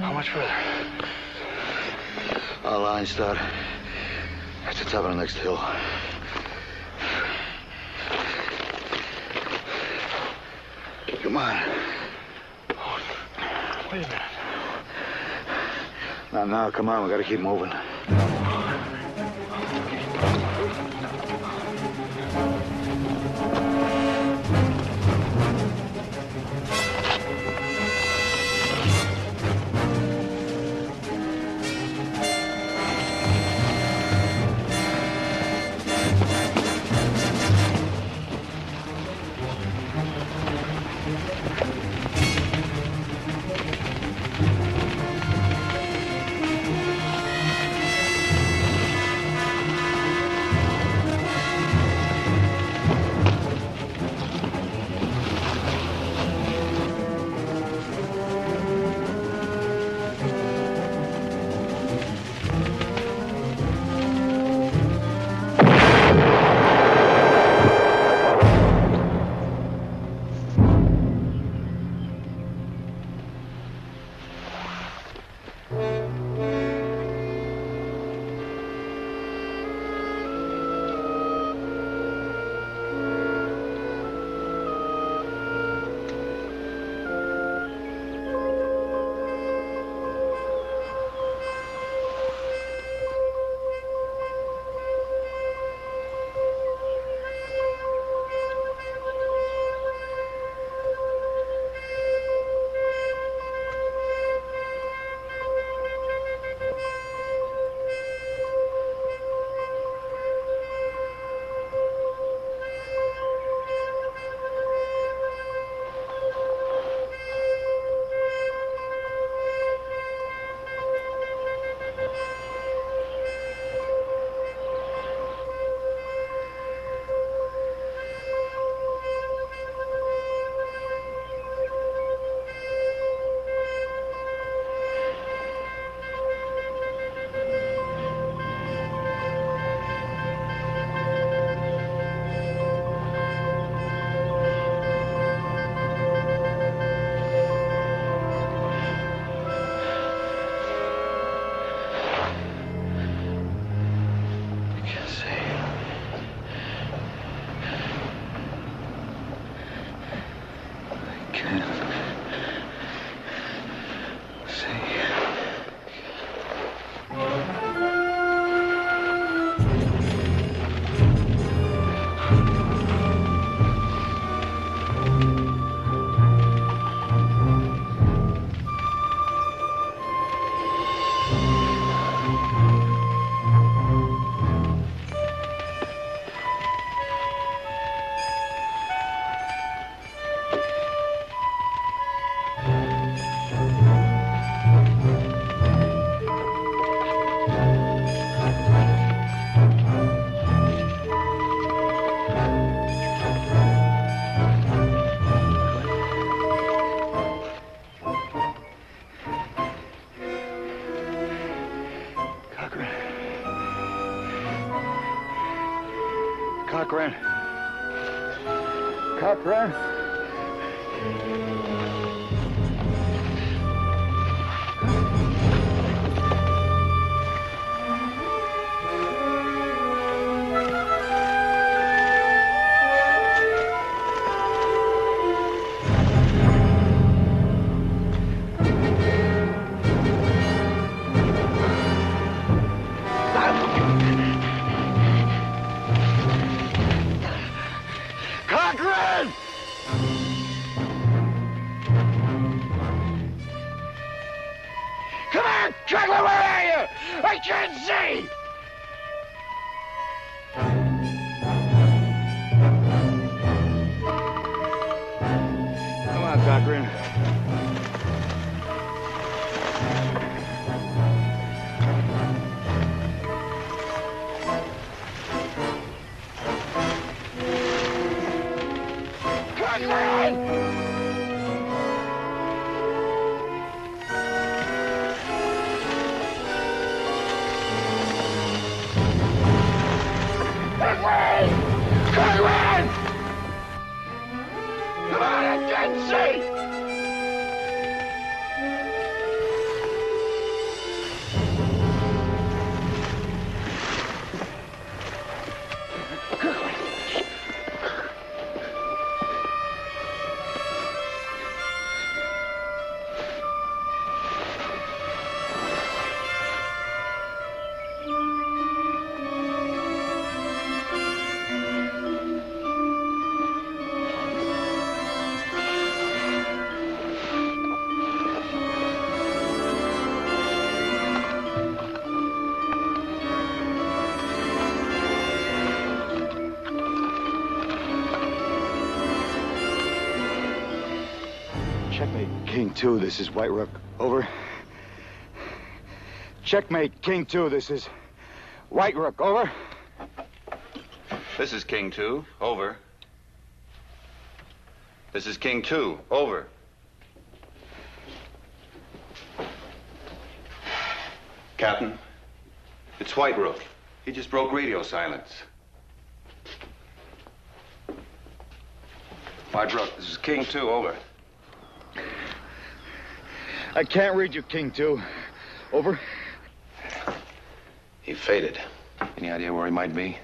How much further? Our line start at the top of the next hill. Come on. Wait a minute. Now, now, come on. We gotta keep moving. I I Cochran. Cochran. King 2, this is White Rook. Over. Checkmate, King 2, this is White Rook. Over. This is King 2. Over. This is King 2. Over. Captain, it's White Rook. He just broke radio silence. White Rook, this is King 2. Over. I can't read you, King 2. Over. He faded. Any idea where he might be?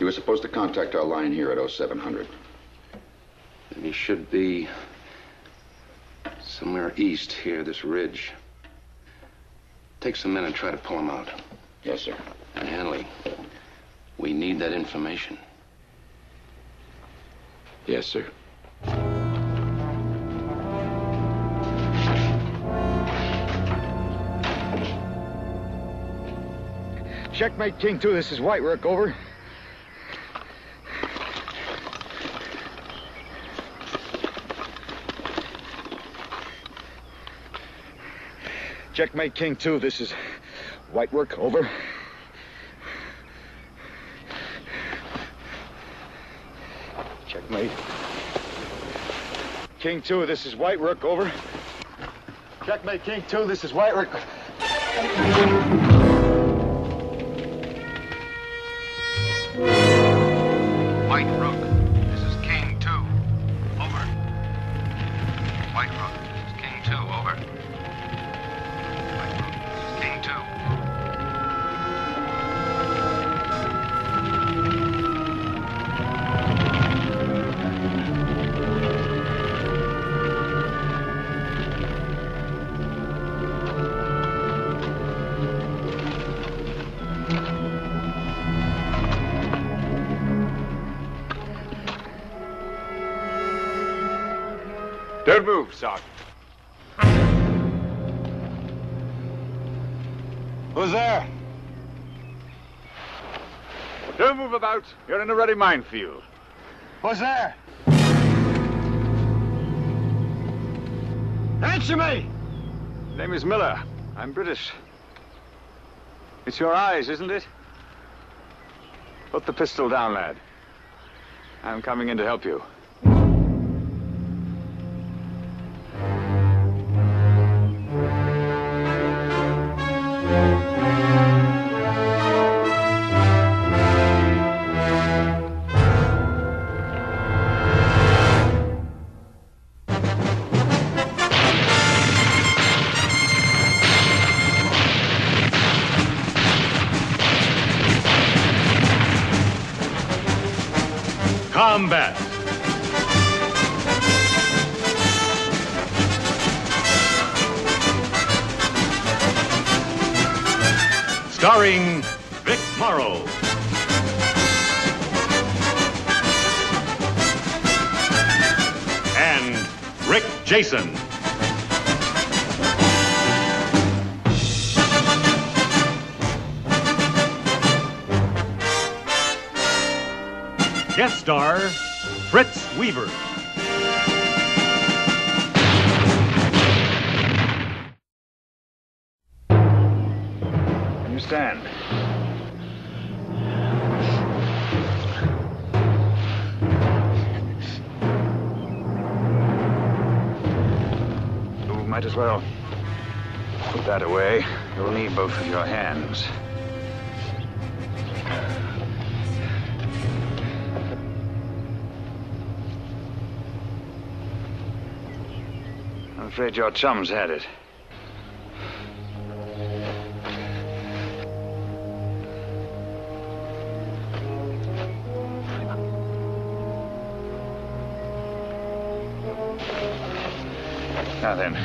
You were supposed to contact our line here at 0700. And he should be somewhere east here, this ridge. Take some men and try to pull him out. Yes, sir. And Hanley, we need that information. Yes, sir. Checkmate, King 2, this is White Rook. Over. Checkmate, King 2, this is White Rook. Over. Checkmate. King 2, this is White Rook. Over. Checkmate, King 2, this is White Rook. Don't move, Sergeant. Who's there? Don't move about. You're in a ready minefield. Who's there? Answer me! Name is Miller. I'm British. It's your eyes, isn't it? Put the pistol down, lad. I'm coming in to help you. Combat. Starring Vic Morrow. And Rick Jason. Guest star Fritz Weaver. Understand? You might as well put that away. You'll need both of your hands. Afraid your chums had it. Now then,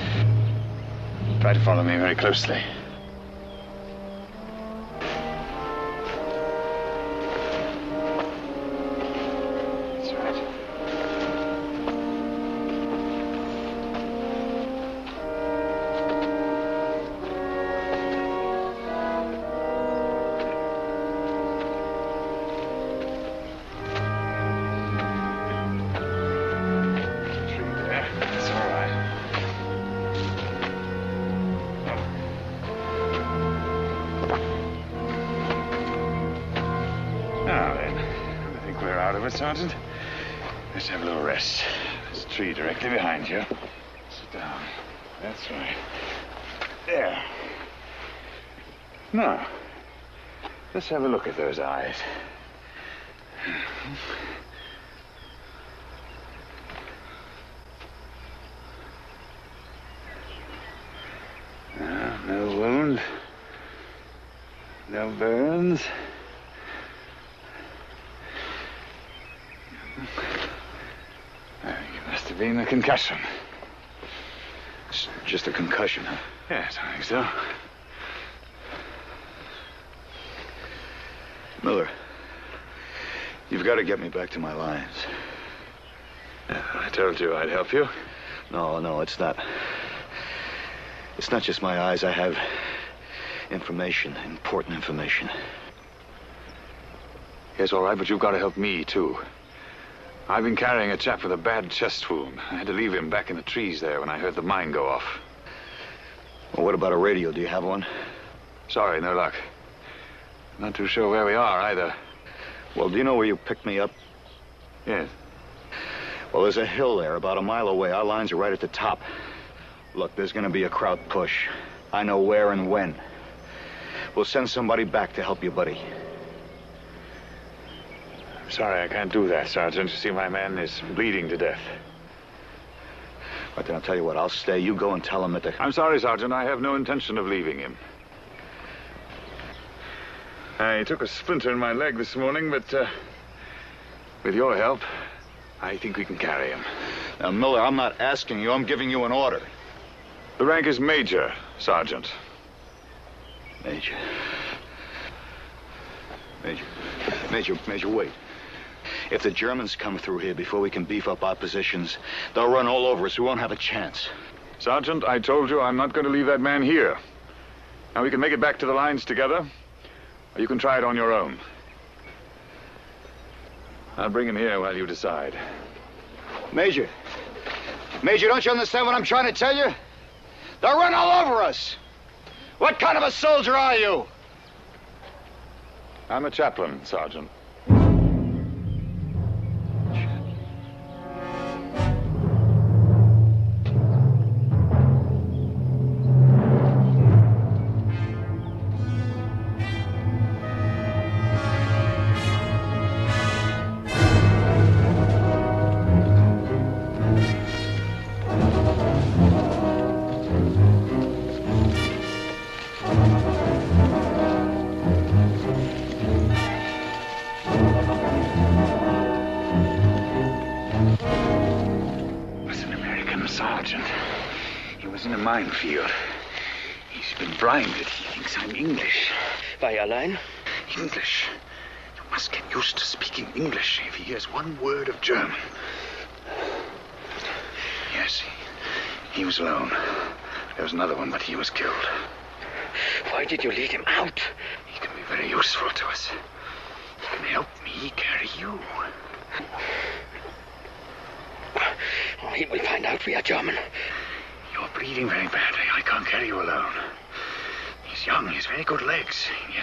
try to follow me very closely. Sergeant. Let's have a little rest. There's a tree directly behind you. Sit down. That's right. There. Now, let's have a look at those eyes. Now, no wound. No burns. Uh, It must have been a concussion. It's just a concussion, huh? Yes, I think so. Miller, you've got to get me back to my lines. I told you I'd help you. No, no, it's not. It's not just my eyes. I have information, important information. Yes, all right, but you've got to help me, too. I've been carrying a chap with a bad chest wound. I had to leave him back in the trees there when I heard the mine go off. Well, what about a radio? Do you have one? Sorry, no luck. Not too sure where we are either. Well, do you know where you picked me up? Yes. Well, there's a hill there about a mile away. Our lines are right at the top. Look, there's going to be a Kraut push. I know where and when. We'll send somebody back to help you, buddy. I'm sorry, I can't do that, Sergeant. You see, my man is bleeding to death. But then I'll tell you what, I'll stay. You go and tell him that the... I'm sorry, Sergeant. I have no intention of leaving him. I took a splinter in my leg this morning, but uh, with your help, I think we can carry him. Now, Miller, I'm not asking you. I'm giving you an order. The rank is Major, Sergeant. Major. Major. Major, Major, wait. If the Germans come through here before we can beef up our positions, they'll run all over us. We won't have a chance. Sergeant, I told you I'm not going to leave that man here. Now, we can make it back to the lines together, or you can try it on your own. I'll bring him here while you decide. Major. Major, don't you understand what I'm trying to tell you? They'll run all over us. What kind of a soldier are you? I'm a chaplain, Sergeant. Minefield. He's been blinded. He thinks I'm English. Er allein? English. You must get used to speaking English if he hears one word of German. Yes, he, he was alone. There was another one, but he was killed. Why did you lead him out? He can be very useful to us. He can help me carry you. Oh, he will find out we are German. Bleeding very badly. I can't carry you alone. He's young. He's very good legs. He